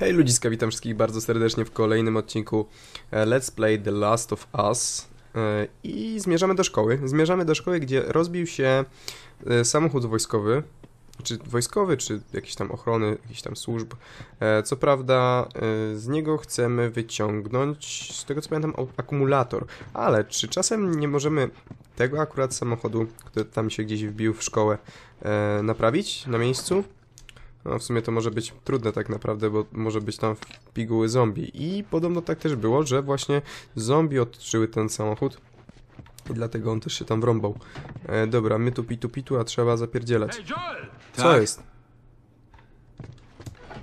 Hej ludziska, witam wszystkich bardzo serdecznie w kolejnym odcinku e, Let's Play The Last of Us E, i zmierzamy do szkoły. Zmierzamy do szkoły, gdzie rozbił się e, samochód wojskowy, czy wojskowy, czy jakiś tam ochrony, jakiś tam służb. Co prawda z niego chcemy wyciągnąć, z tego co pamiętam, akumulator, ale czy czasem nie możemy tego akurat samochodu, który tam się gdzieś wbił w szkołę, naprawić na miejscu? No, w sumie to może być trudne tak naprawdę, bo może być tam piguły zombie. I podobno tak też było, że właśnie zombie odczyły ten samochód. I dlatego on też się tam wrąbał. E, dobra, my tu pitu pitu, a trzeba zapierdzielać. Joel! Co Tak. jest?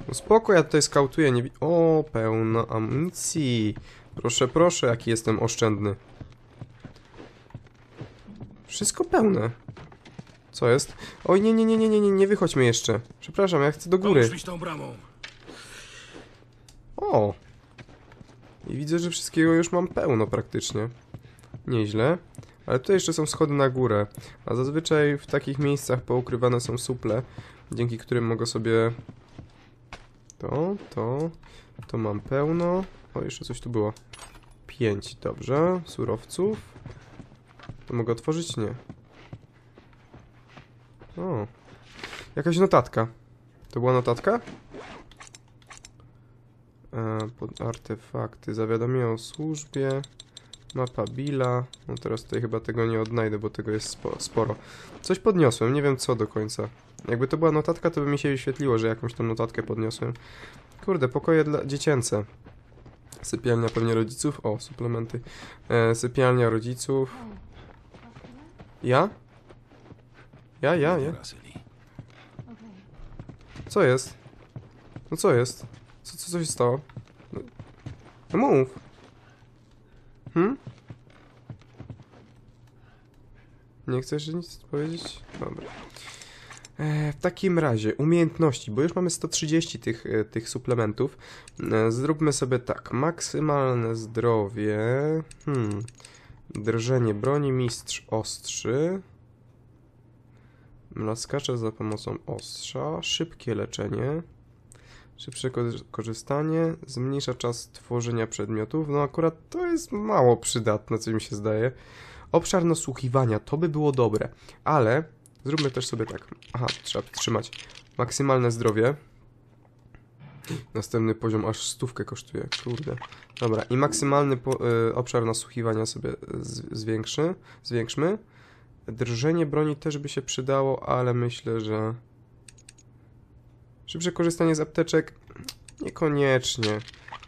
No spoko, ja tutaj skautuję, nie O, pełno amunicji. Proszę, proszę, jaki jestem oszczędny. Wszystko pełne. Co jest? Oj, nie, nie, nie, nie, nie, nie, nie wychodźmy jeszcze. Przepraszam, ja chcę do góry. Tą bramą. O! I widzę, że wszystkiego już mam pełno praktycznie. Nieźle. Ale tutaj jeszcze są schody na górę. A zazwyczaj w takich miejscach poukrywane są suple, dzięki którym mogę sobie... To, to... To mam pełno. O, jeszcze coś tu było. Pięć, dobrze. Surowców. To mogę otworzyć? Nie. O. Jakaś notatka. To była notatka? E, pod artefakty, zawiadomienie o służbie, mapa Billa. No teraz tutaj chyba tego nie odnajdę, bo tego jest spo, sporo. Coś podniosłem, nie wiem co do końca. Jakby to była notatka, to by mi się wyświetliło, że jakąś tam notatkę podniosłem. Kurde, pokoje dla dziecięce. Sypialnia pewnie rodziców. O, suplementy. E, sypialnia rodziców. Ja? Ja, ja, Eli. Co jest? No co jest? Co, co, co się stało? No, no mów. Hmm? Nie chcesz nic powiedzieć? Dobra. E, w takim razie, umiejętności, bo już mamy 130 tych, e, tych suplementów. E, zróbmy sobie tak. Maksymalne zdrowie. Hmm. Drżenie broni, mistrz ostrzy. Mlaskacze za pomocą ostrza, szybkie leczenie, szybsze ko- korzystanie, zmniejsza czas tworzenia przedmiotów. No akurat to jest mało przydatne, co mi się zdaje. Obszar nasłuchiwania, to by było dobre, ale zróbmy też sobie tak. Aha, trzeba trzymać. Maksymalne zdrowie. Następny poziom aż stówkę kosztuje, kurde. Dobra, i maksymalny po, y, obszar nasłuchiwania sobie z, zwiększy, zwiększmy. Drżenie broni też by się przydało, ale myślę, że... Szybsze korzystanie z apteczek? Niekoniecznie.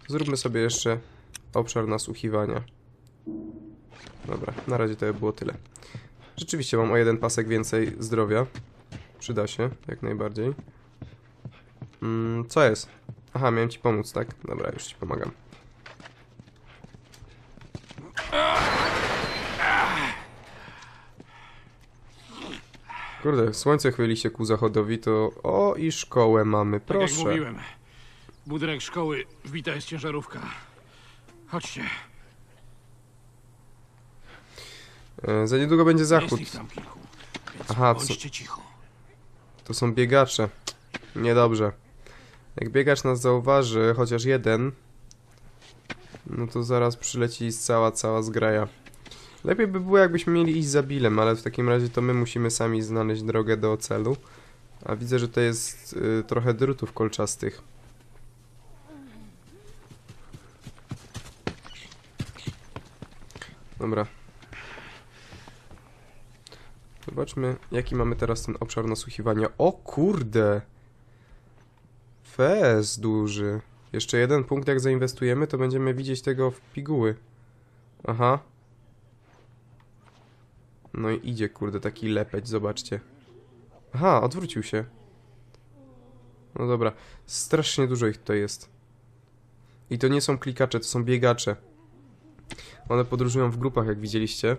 Zróbmy sobie jeszcze obszar nasłuchiwania. Dobra, na razie to by było tyle. Rzeczywiście mam o jeden pasek więcej zdrowia. Przyda się, jak najbardziej. Mm, co jest? Aha, miałem ci pomóc, tak? Dobra, już ci pomagam. Kurde, słońce chyli się ku zachodowi, to... O, i szkołę mamy, Tak jak proszę. mówiłem. Budynek szkoły, wbita jest ciężarówka. Chodźcie, E, za niedługo będzie zachód. jest ich tam kilku. Więc Aha, co- cicho. To są biegacze. Niedobrze. Jak biegacz nas zauważy, chociaż jeden, no to zaraz przyleci cała, cała zgraja. Lepiej by było, jakbyśmy mieli iść za Billem, ale w takim razie to my musimy sami znaleźć drogę do celu. A widzę, że to jest y, trochę drutów kolczastych. Dobra. Zobaczmy, jaki mamy teraz ten obszar nasłuchiwania. O kurde! Fez duży. Jeszcze jeden punkt, jak zainwestujemy, to będziemy widzieć tego w piguły. Aha. No i idzie, kurde, taki lepeć, zobaczcie. Aha, odwrócił się. No dobra, strasznie dużo ich tutaj jest. I to nie są klikacze, to są biegacze. One podróżują w grupach, jak widzieliście.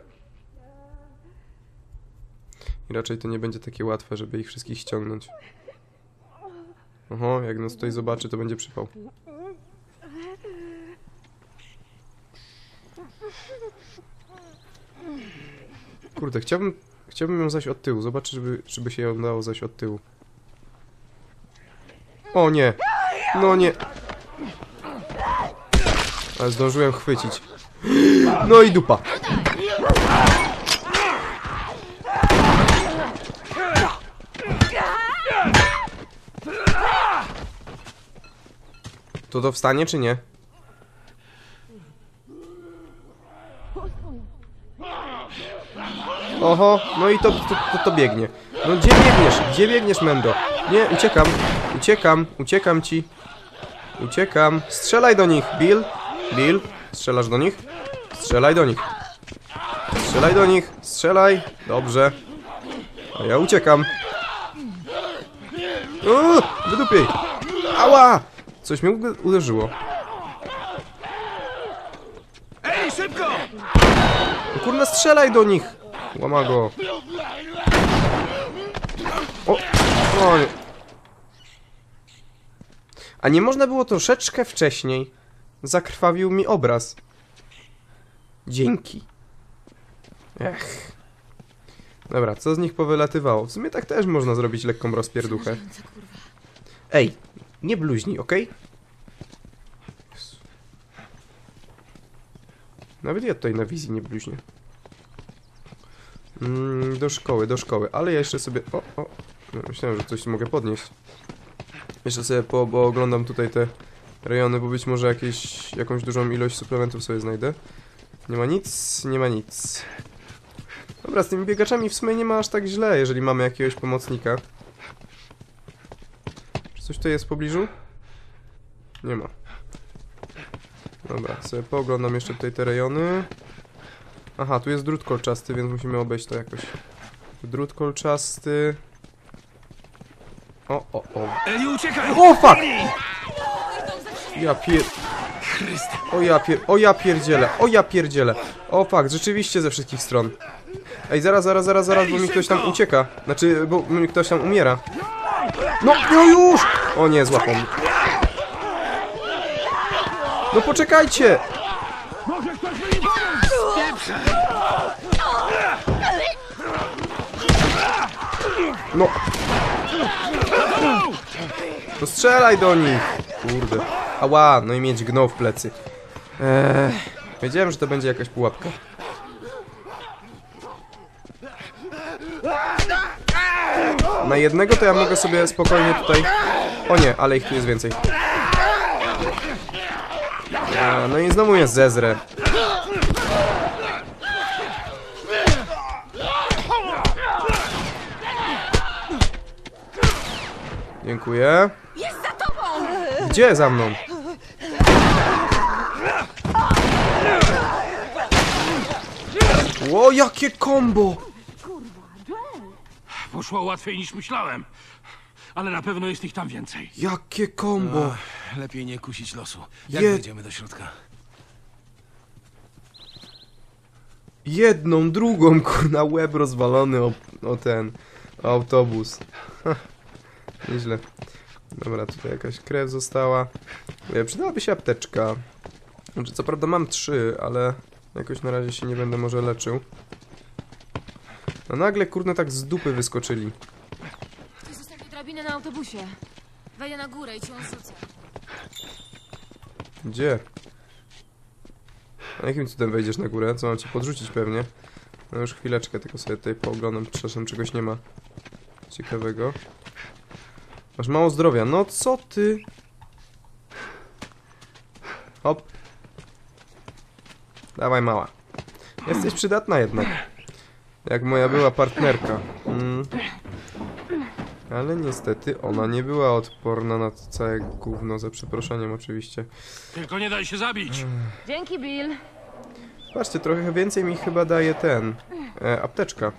I raczej to nie będzie takie łatwe, żeby ich wszystkich ściągnąć. Oho, jak nas tutaj zobaczy, to będzie przypał. Kurde, chciałbym, chciałbym ją zaś od tyłu. Zobaczę, żeby, żeby się ją dało zaś od tyłu. O nie! No nie! Ale zdążyłem chwycić. No i dupa. To to wstanie, czy nie? Oho, no i to, to, to, to biegnie. No gdzie biegniesz? Gdzie biegniesz, Mendo? Nie, uciekam. Uciekam, uciekam ci. Uciekam. Strzelaj do nich, Bill. Bill, strzelasz do nich? Strzelaj do nich. Strzelaj do nich, strzelaj. Dobrze. A ja uciekam. Uuu, wydupiej. Ała! Coś mnie ude- uderzyło. Ej, szybko! No kurna, strzelaj do nich! Łama go. O, o nie. A nie można było troszeczkę wcześniej? Zakrwawił mi obraz. Dzięki. Ech. Dobra, co z nich powylatywało? W sumie tak też można zrobić lekką rozpierduchę. Ej, nie bluźnij? Jezu. Nawet ja tutaj na wizji nie bluźnię. Mm, do szkoły, do szkoły, ale ja jeszcze sobie... O, o, no, myślałem, że coś mogę podnieść. Jeszcze sobie po, bo oglądam tutaj te rejony, bo być może jakieś, jakąś dużą ilość suplementów sobie znajdę. Nie ma nic, nie ma nic. Dobra, z tymi biegaczami w sumie nie ma aż tak źle, jeżeli mamy jakiegoś pomocnika. Czy coś tutaj jest w pobliżu? Nie ma. Dobra, sobie pooglądam jeszcze tutaj te rejony. Aha, tu jest drut kolczasty, więc musimy obejść to jakoś. Drut kolczasty. O, o, o. Uciekaj! O, fuck! Ja pier... O ja pier... O ja pierdzielę, o ja pierdzielę. O fuck, rzeczywiście ze wszystkich stron. Ej, zaraz, zaraz, zaraz, zaraz, bo mi ktoś tam ucieka. Znaczy, bo mi ktoś tam umiera. No, no już! O nie, złapał mnie. No poczekajcie! No. No strzelaj do nich! Kurde. Ała, no i mieć gno w plecy. Eee, wiedziałem, że to będzie jakaś pułapka. Na jednego to ja mogę sobie spokojnie tutaj... O nie, ale ich tu jest więcej. A, no i znowu jest Zezre. Dziękuję. Jest za tobą! Gdzie za mną? Ło, jakie kombo! Poszło łatwiej niż myślałem. Ale na pewno jest ich tam więcej. Jakie kombo! Lepiej nie kusić losu. Jak Je- wejdziemy do środka? Jedną, drugą, kurna, łeb rozwalony o, o ten autobus. Nieźle. Dobra, tutaj jakaś krew została. E, Przydałaby się apteczka. Znaczy, co prawda mam trzy, ale jakoś na razie się nie będę może leczył. No nagle, kurna, tak z dupy wyskoczyli. Ktoś zostawił drabinę na autobusie. Wejdę na górę i cię odrzucę. Gdzie? A jakim cudem wejdziesz na górę? Co mam cię podrzucić pewnie? No już chwileczkę, tylko sobie tutaj pooglądam, czasem czegoś nie ma ciekawego. Masz mało zdrowia. No co ty? Hop. Dawaj mała. Jesteś przydatna jednak. Jak moja była partnerka. Mm. Ale niestety ona nie była odporna na to całe gówno, za przeproszeniem oczywiście. Tylko nie daj się zabić. Dzięki, Bill. Patrzcie, trochę więcej mi chyba daje ten. E, apteczka.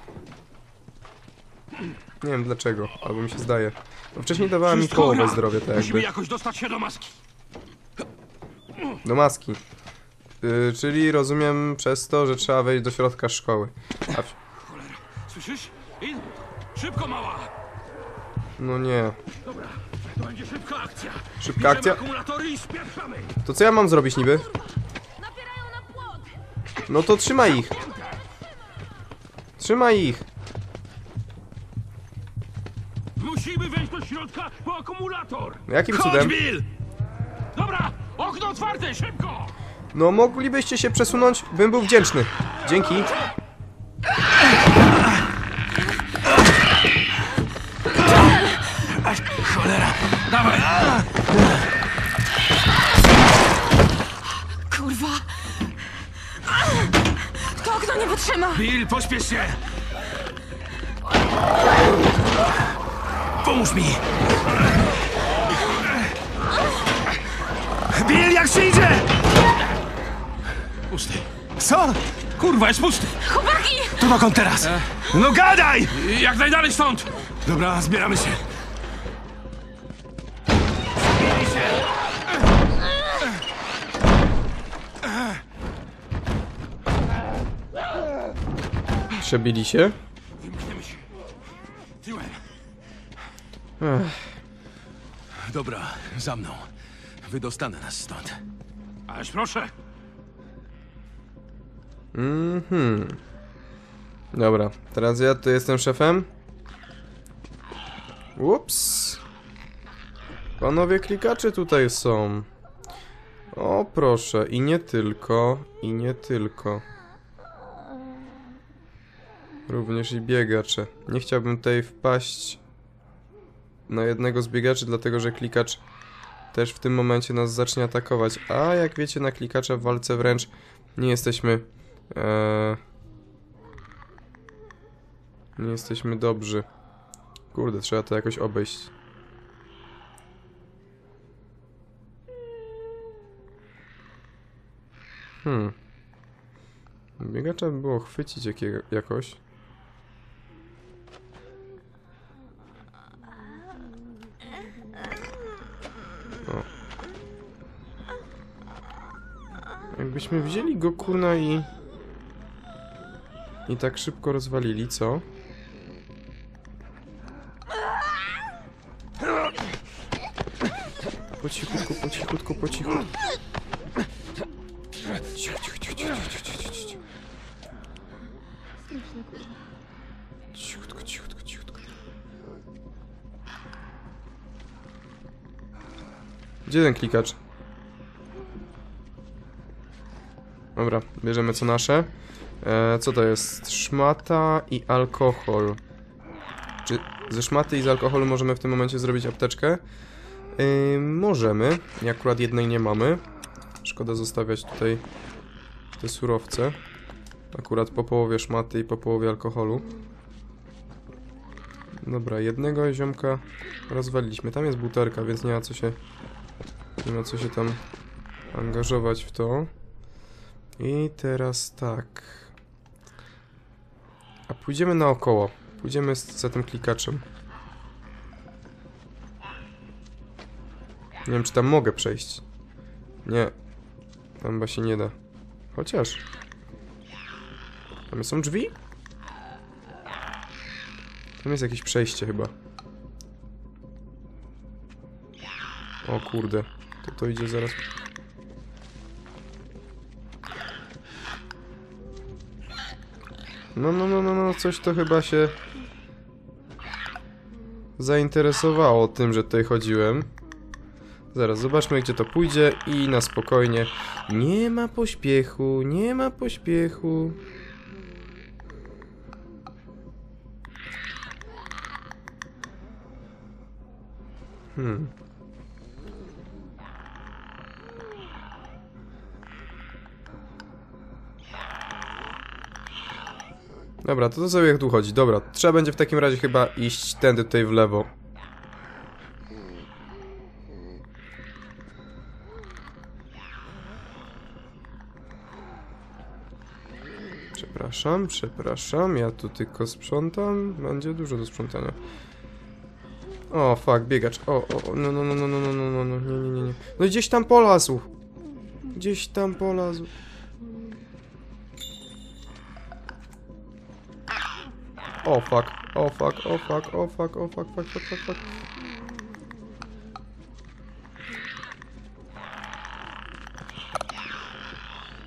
Nie wiem dlaczego, albo mi się zdaje. Bo wcześniej dawała mi Wszystko połowę gra. zdrowia, tak Musimy jakby. jakoś dostać się do maski. Do maski. Y, czyli rozumiem przez to, że trzeba wejść do środka szkoły. A, w- Słyszysz? In! Szybko, mała! no nie. Dobra, to będzie szybka akcja. Szybka Bierzemy akcja? akumulatory i spieprzamy. To co ja mam zrobić niby? Napierają na płot! No to trzymaj ich. Trzymaj ich. Środka po akumulator. Jakim Chodź, cudem? Bill! Dobra, okno otwarte, szybko! No, moglibyście się przesunąć? Bym był wdzięczny. Dzięki. Cholera! Dawaj! Kurwa! To okno nie wytrzyma! Bill, pośpiesz się! Pomóż mi! Bill, jak się idzie? Pusty. Co? Kurwa, jest pusty! Chłopaki! To dokąd teraz? No gadaj! Jak najdalej stąd! Dobra, zbieramy się. Przebili się. Za mną. Wydostanę nas stąd. Ależ proszę. Mhm. Dobra, teraz ja tu jestem szefem. Ups. Panowie klikacze tutaj są. O proszę, i nie tylko, i nie tylko. Również i biegacze. Nie chciałbym tutaj wpaść na jednego z biegaczy, dlatego że klikacz też w tym momencie nas zacznie atakować. A jak wiecie, na klikacza w walce wręcz nie jesteśmy Eee... Nie jesteśmy dobrzy. Kurde, trzeba to jakoś obejść. Hmm. Biegacza by było chwycić jakiego, jakoś. Jakbyśmy wzięli go kurna i... I tak szybko rozwalili, co? Po cichutku, po cichutku, po cichutku. Cicho, cicho, cicho, cicho, cicho, cicho, cicho. Cichutko, cichutko, cichutko. Gdzie ten klikacz? Bierzemy co nasze. E, co to jest? Szmata i alkohol. Czy ze szmaty i z alkoholu możemy w tym momencie zrobić apteczkę? E, możemy. Akurat jednej nie mamy. Szkoda zostawiać tutaj te surowce. Akurat po połowie szmaty i po połowie alkoholu. Dobra, jednego ziomka rozwaliliśmy. Tam jest butelka, więc nie ma co się... Nie ma co się tam angażować w to. I teraz tak. A pójdziemy naokoło. Pójdziemy za tym klikaczem. Nie wiem, czy tam mogę przejść. Nie. Tam chyba się nie da. Chociaż. Tam są drzwi? Tam jest jakieś przejście chyba. O kurde. To to idzie zaraz. No, no, no, no, no, coś to chyba się zainteresowało tym, że tutaj chodziłem. Zaraz, zobaczmy, gdzie to pójdzie i na spokojnie. Nie ma pośpiechu, nie ma pośpiechu. Hmm. Dobra, to to sobie jak tu chodzi. Dobra, trzeba będzie w takim razie chyba iść tędy tutaj w lewo. Przepraszam, przepraszam, ja tu tylko sprzątam. Będzie dużo do sprzątania. O, fuck, biegacz. O, o, no, no, no, no, no, no, no, no, nie, nie, nie. No gdzieś tam polazł. Gdzieś tam polazł. O fuck, o fuck, o fuck, o fuck, o fuck, fuck, fuck, fuck, fuck.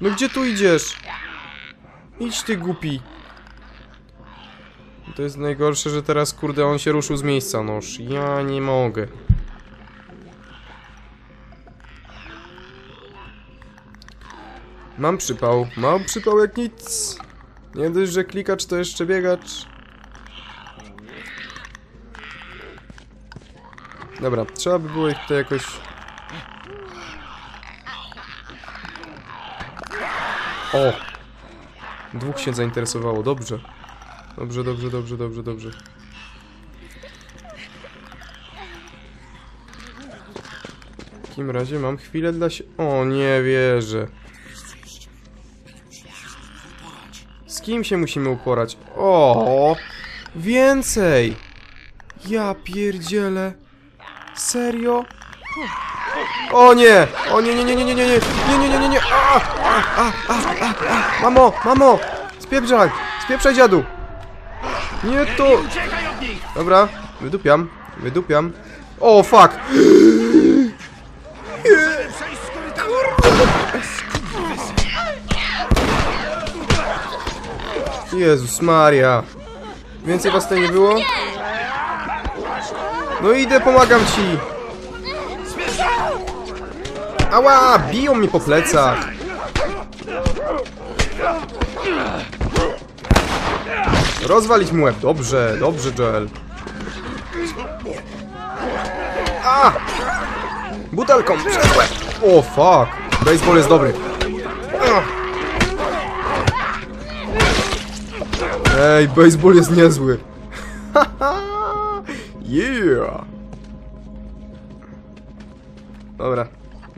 No gdzie tu idziesz? Idź ty głupi. To jest najgorsze, że teraz kurde on się ruszył z miejsca, noż. Ja nie mogę. Mam przypał. Mam przypał jak nic. Nie dość, że klikacz to jeszcze biegacz. Dobra, trzeba by było ich tutaj jakoś... O! Dwóch się zainteresowało, dobrze. Dobrze, dobrze, dobrze, dobrze, dobrze. W takim razie mam chwilę dla się... O, nie wierzę. Z kim się musimy uporać? O, więcej! Ja pierdzielę. Serio? O nie! O nie, nie, nie, nie, nie, nie, nie, nie, nie, nie, nie, nie, a, a, a, a. Mamo, mamo! Spieprzaj! Spieprzaj dziadu! Nie to! Dobra, wydupiam, wydupiam. O, fuck! Jezus Maria. Więcej was tutaj nie było? No idę, pomagam ci. Ała, biją mnie po plecach. Rozwalić mu łeb. Dobrze, dobrze, Joel. A! Butelką przez łeb. O, fuck. Baseball jest dobry. Ej, baseball jest niezły. yeah! Dobra,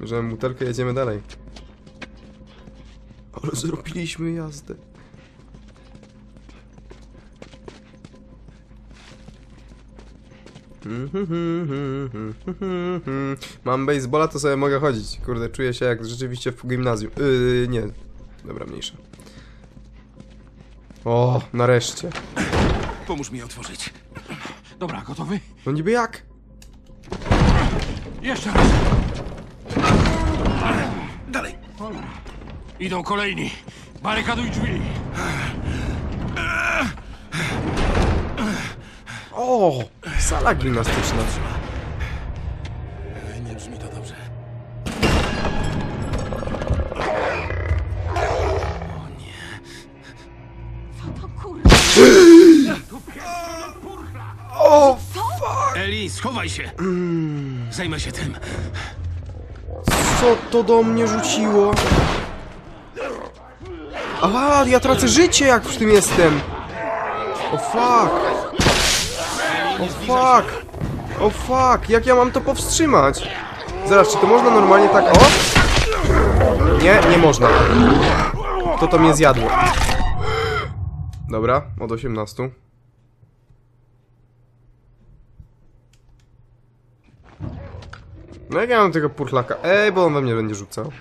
bierzemy butelkę, jedziemy dalej. Ale zrobiliśmy jazdę. Mam baseballa, to sobie mogę chodzić. Kurde, czuję się jak rzeczywiście w gimnazjum. Yy, nie. Dobra, mniejsza. O, nareszcie. Pomóż mi otworzyć. Dobra, gotowy? No niby jak? Jeszcze raz. Dalej. Idą kolejni. Barykaduj drzwi. O, sala gimnastyczna. Schowaj się. Zajmę się tym. co to do mnie rzuciło? Aha, ja tracę życie jak w tym jestem. O fuck. O fuck. O fuck, jak ja mam to powstrzymać? Zaraz, czy to można normalnie tak, o? Nie, nie można. To to mnie zjadło. Dobra, od 18. No jak ja mam tego purlaka? Ej, bo on we mnie będzie rzucał.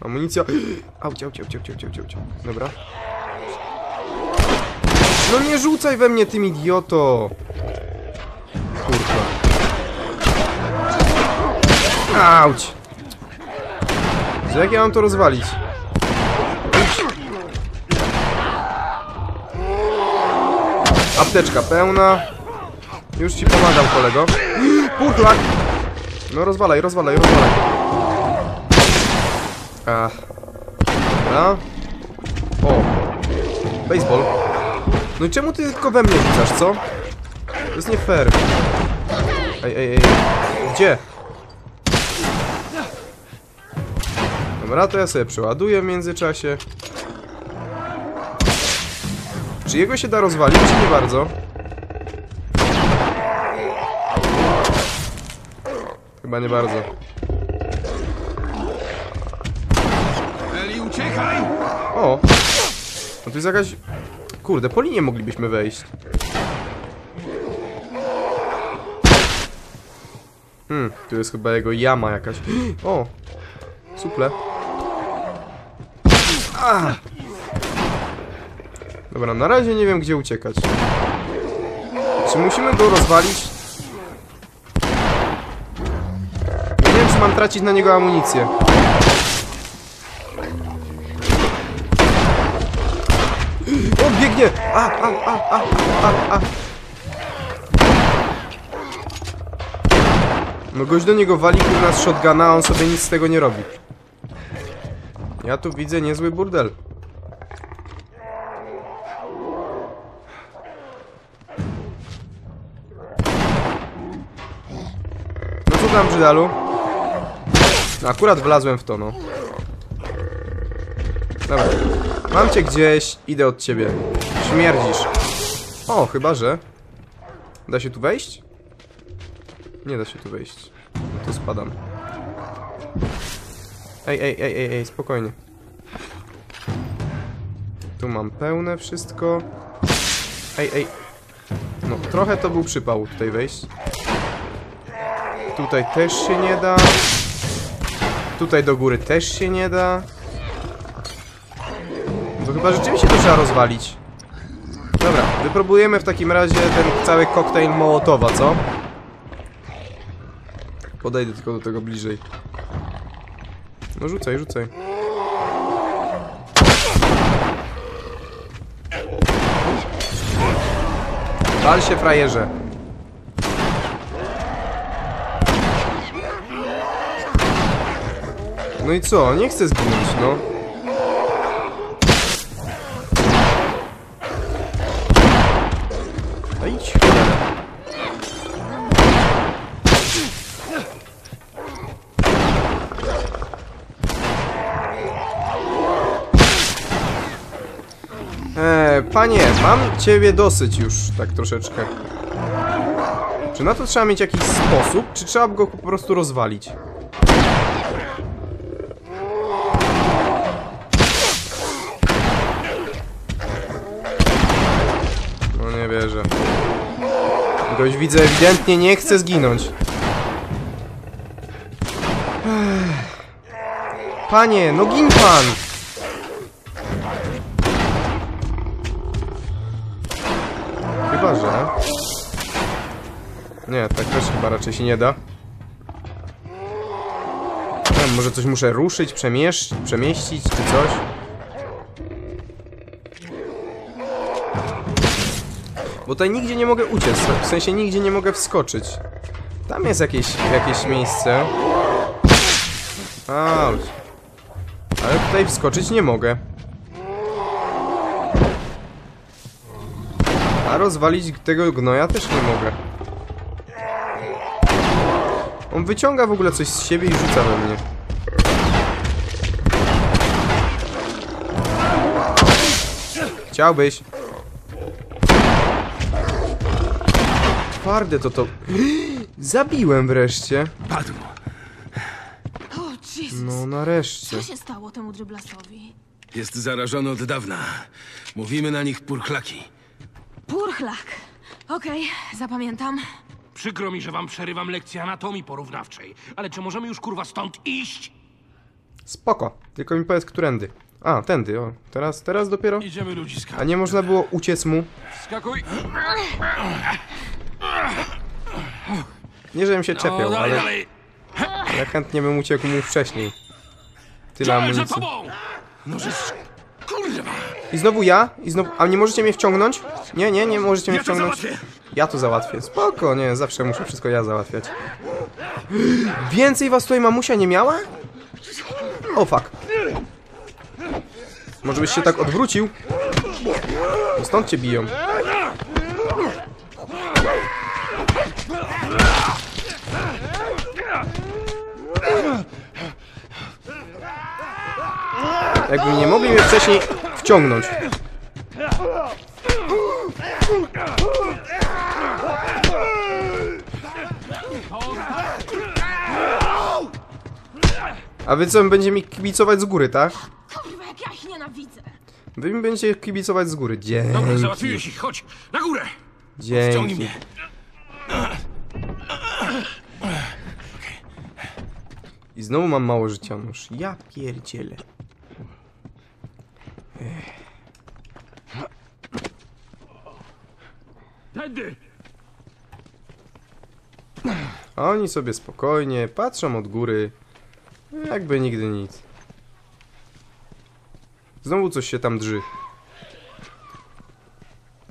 Amunicja. Auć, auć, auć, auć, auć, auć, auć. Dobra. No nie rzucaj we mnie, tym idioto! Kurwa. Auć! Jak ja mam to rozwalić? Apteczka pełna. Już ci pomagam, kolego. Purlak! No rozwalaj, rozwalaj, rozwalaj. Ach. Dobra. O. Baseball. No i czemu ty tylko we mnie rzucasz, co? To jest nie fair. Ej, ej, ej. Gdzie? Dobra, to ja sobie przeładuję w międzyczasie. Czy jego się da rozwalić, czy nie bardzo? Chyba nie bardzo. Eli, uciekaj! O! No tu jest jakaś... Kurde, po linie moglibyśmy wejść. Hmm, tu jest chyba jego jama jakaś. O! Suple. Ah! Dobra, na razie nie wiem gdzie uciekać. Czy musimy go rozwalić? Mam tracić na niego amunicję. O, biegnie! A, a, a, a, a, a. No gość do niego wali kurna z shotguna, a on sobie nic z tego nie robi. Ja tu widzę niezły burdel. No co tam, brzydalu? No, akurat wlazłem w to, no. Dobra. Mam cię gdzieś, idę od ciebie. Śmierdzisz. O, chyba że. Da się tu wejść? Nie da się tu wejść. No to spadam. Ej, ej, ej, ej, ej, spokojnie. Tu mam pełne wszystko. Ej, ej. No, trochę to był przypał tutaj wejść. Tutaj też się nie da. Tutaj do góry też się nie da. To chyba rzeczywiście to trzeba rozwalić. Dobra, wypróbujemy w takim razie ten cały koktajl Mołotowa, co? Podejdę tylko do tego bliżej. No rzucaj, rzucaj. Pal się, frajerze. No i co? Nie chcę zginąć, no. No idź. Eee, panie, mam ciebie dosyć już, tak troszeczkę. Czy na to trzeba mieć jakiś sposób, czy trzeba go po prostu rozwalić? No nie wierzę. Goś widzę ewidentnie nie chce zginąć. Panie, no gin pan! Chyba, że... Nie, tak też chyba raczej się nie da. Może coś muszę ruszyć, przemiesz przemieścić, czy coś? Bo tutaj nigdzie nie mogę uciec, w sensie nigdzie nie mogę wskoczyć. Tam jest jakieś, jakieś miejsce. Auć. Ale tutaj wskoczyć nie mogę. A rozwalić tego gnoja też nie mogę. On wyciąga w ogóle coś z siebie i rzuca we mnie. Chciałbyś. Twarde to to... Zabiłem wreszcie. Padł. O, Jezus. No nareszcie. Co się stało temu dryblasowi? Jest zarażony od dawna. Mówimy na nich purchlaki. Purchlak. Okej, zapamiętam. Przykro mi, że wam przerywam lekcję anatomii porównawczej, ale czy możemy już kurwa stąd iść? Spoko. Tylko mi powiedz, którędy. A, tędy, o. Teraz, teraz dopiero? Idziemy ludziska. A nie można było uciec mu? Skakuj. Nie, żebym się O, czepiał, dalej, ale, ale chętnie bym uciekł mu wcześniej. Tyle amunicji. No! I znowu ja? I znowu... A nie możecie mnie wciągnąć? Nie, nie, nie możecie mnie Ja wciągnąć. Ja to załatwię. Spoko, nie, zawsze muszę wszystko ja załatwiać. Więcej was tutaj mamusia nie miała? O, fuck. Może byś się tak odwrócił? Stąd cię biją. Jakby nie mogli mnie wcześniej wciągnąć. A wy co, będzie mi kibicować z góry, tak? Kurwa, jak ja ich nienawidzę. Wy mi będziecie kibicować z góry. Dobra, Dzięki. załatwiłeś ich, chodź! Na górę! Dzięki. mnie. Znowu mam mało życia nóż. Ja pierdzielę. Tędy! A oni sobie spokojnie patrzą od góry. Jakby nigdy nic. Znowu coś się tam drzy.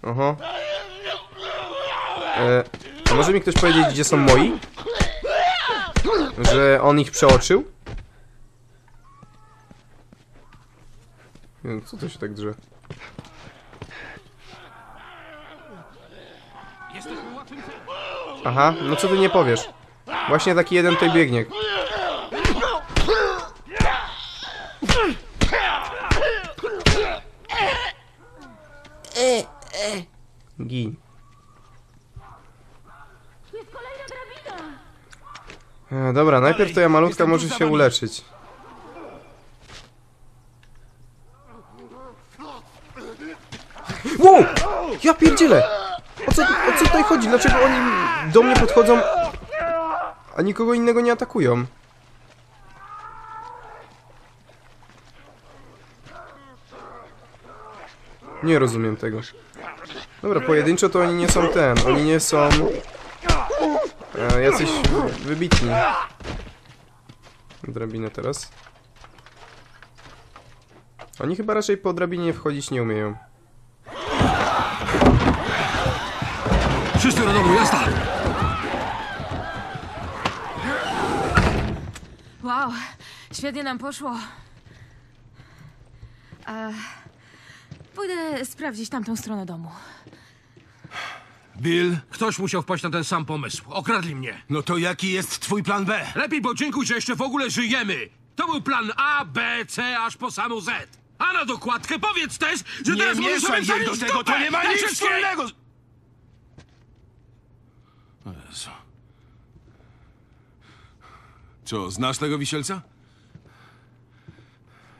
Oho. E, a może mi ktoś powiedzieć, gdzie są moi? Że on ich przeoczył? Nie, Co to się tak drze? Aha, no co ty nie powiesz? Właśnie taki jeden tutaj biegnie. Gin. E, dobra, najpierw to ja malutka może się uleczyć. Wow! Ja pierdzielę! O co, o co tutaj chodzi? Dlaczego oni do mnie podchodzą, a nikogo innego nie atakują? Nie rozumiem tego. Dobra, pojedynczo to oni nie są ten, oni nie są e, jacyś wybitni. Drabinę teraz. Oni chyba raczej po drabinie wchodzić nie umieją. Wszyscy do domu, jasna! Wow, świetnie nam poszło. E, pójdę sprawdzić tamtą stronę domu. Bill, Ktoś musiał wpaść na ten sam pomysł. Okradli mnie. no to jaki jest twój plan B? Lepiej podziękuj, że jeszcze w ogóle żyjemy. To był plan A, B, C, aż po samą Z. A na dokładkę powiedz też, że Nie teraz możesz sobie mieszaj się do tego, to nie ma nic wspólnego z... O Jezu. Co, znasz tego wisielca?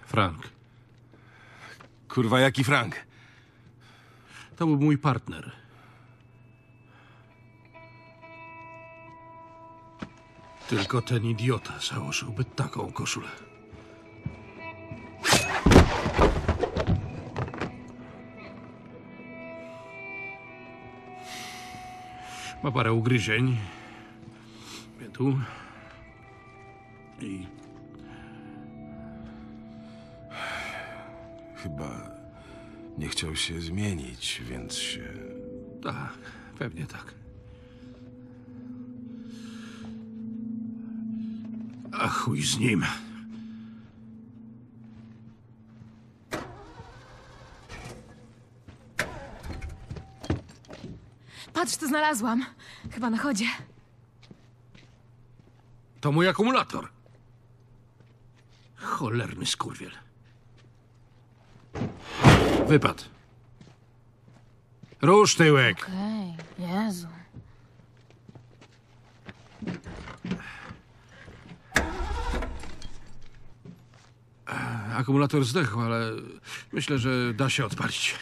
Frank, Kurwa, jaki Frank? to był mój partner. Tylko ten idiota założyłby taką koszulę. Ma parę ugryzień. Tu. I Chyba nie chciał się zmienić, więc się... tak, pewnie tak. A chuj z nim. Patrz, co znalazłam. Chyba na chodzie. To mój akumulator. Cholerny skurwiel. Wypad. Rusz tyłek. Okej, Jezu. Akumulator zdechł, ale myślę, że da się odpalić.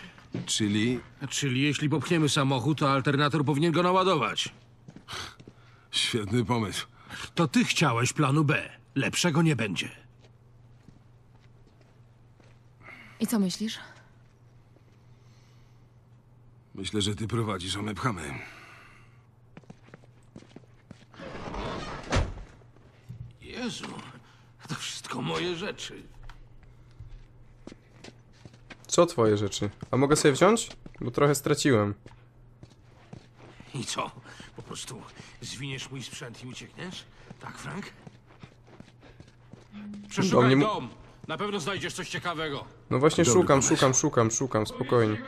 Czyli Czyli jeśli popchniemy samochód, to alternator powinien go naładować. świetny pomysł. To ty chciałeś planu B. Lepszego nie będzie. I co myślisz? Myślę, że ty prowadzisz, a my pchamy. Jezu, to wszystko moje rzeczy. Co twoje rzeczy? A mogę sobie wziąć? Bo trochę straciłem. I co? Po prostu zwiniesz mój sprzęt i uciekniesz? Tak, Frank? Przeszukaj mnie dom. Na pewno znajdziesz coś ciekawego. No właśnie Dobry szukam, pomysł. szukam, szukam, szukam, spokojnie.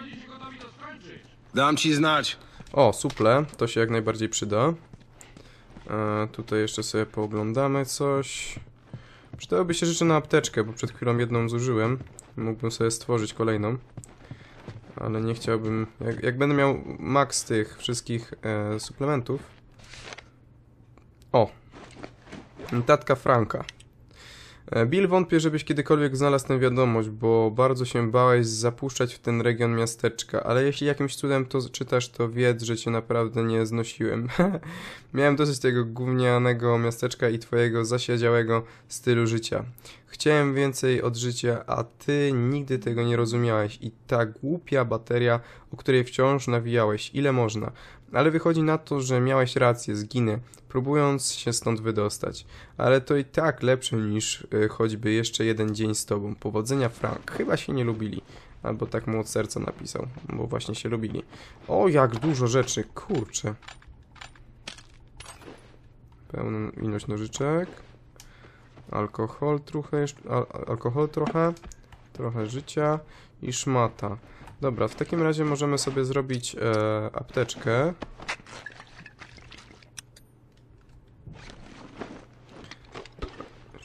Dam ci znać. O, suple, to się jak najbardziej przyda. E, tutaj jeszcze sobie pooglądamy coś. Przydałyby się rzeczy na apteczkę, bo przed chwilą jedną zużyłem. Mógłbym sobie stworzyć kolejną. Ale nie chciałbym... Jak, jak będę miał max tych wszystkich e, suplementów... O! Tatka Franka. E, Bill, wątpię, żebyś kiedykolwiek znalazł tę wiadomość, bo bardzo się bałeś zapuszczać w ten region miasteczka, ale jeśli jakimś cudem to czytasz, to wiedz, że cię naprawdę nie znosiłem. Miałem dosyć tego gównianego miasteczka i twojego zasiedziałego stylu życia. Chciałem więcej od życia, a ty nigdy tego nie rozumiałeś i ta głupia bateria, o której wciąż nawijałeś, ile można. Ale wychodzi na to, że miałeś rację, zginę, próbując się stąd wydostać. Ale to i tak lepsze niż y, choćby jeszcze jeden dzień z tobą. Powodzenia, Frank. Chyba się nie lubili. Albo tak mu od serca napisał, bo właśnie się lubili. O, jak dużo rzeczy, kurczę. Pełną ilość nożyczek. Alkohol trochę al alkohol trochę. trochę życia i szmata. Dobra, w takim razie możemy sobie zrobić e, apteczkę.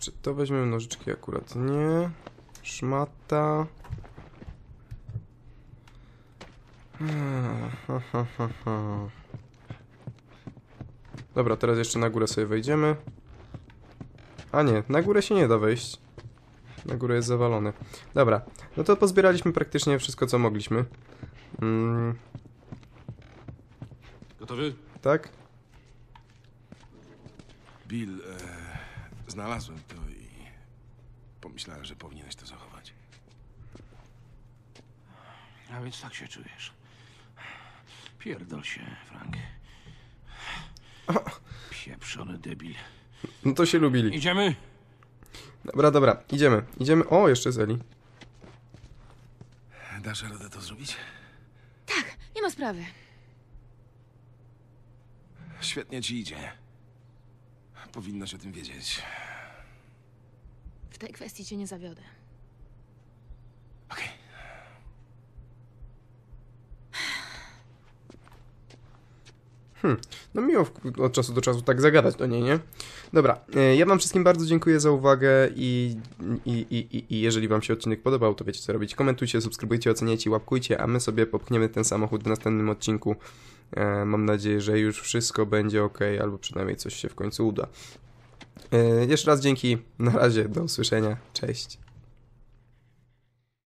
Czy to weźmiemy nożyczki akurat? Nie. Szmata. Dobra, teraz jeszcze na górę sobie wejdziemy. A nie, na górę się nie da wejść. Na górę jest zawalony. Dobra, no to pozbieraliśmy praktycznie wszystko, co mogliśmy. Mm, Gotowy? tak? Bill, e, znalazłem to i pomyślałem, że powinieneś to zachować. A więc tak się czujesz. Pierdol się, Frank. Pieprzony debil. No to się lubili. Idziemy? Dobra, dobra, idziemy. Idziemy. O, jeszcze z Eli. Dasz radę to zrobić? Nie ma sprawy. Świetnie ci idzie. Powinnaś o tym wiedzieć. W tej kwestii cię nie zawiodę. No miło od czasu do czasu tak zagadać do niej, nie? Dobra, e, ja wam wszystkim bardzo dziękuję za uwagę i, i, i, i jeżeli wam się odcinek podobał, to wiecie co robić. Komentujcie, subskrybujcie, oceniajcie, łapkujcie, a my sobie popchniemy ten samochód w następnym odcinku. E, mam nadzieję, że już wszystko będzie ok, albo przynajmniej coś się w końcu uda. E, jeszcze raz dzięki, na razie, do usłyszenia, cześć.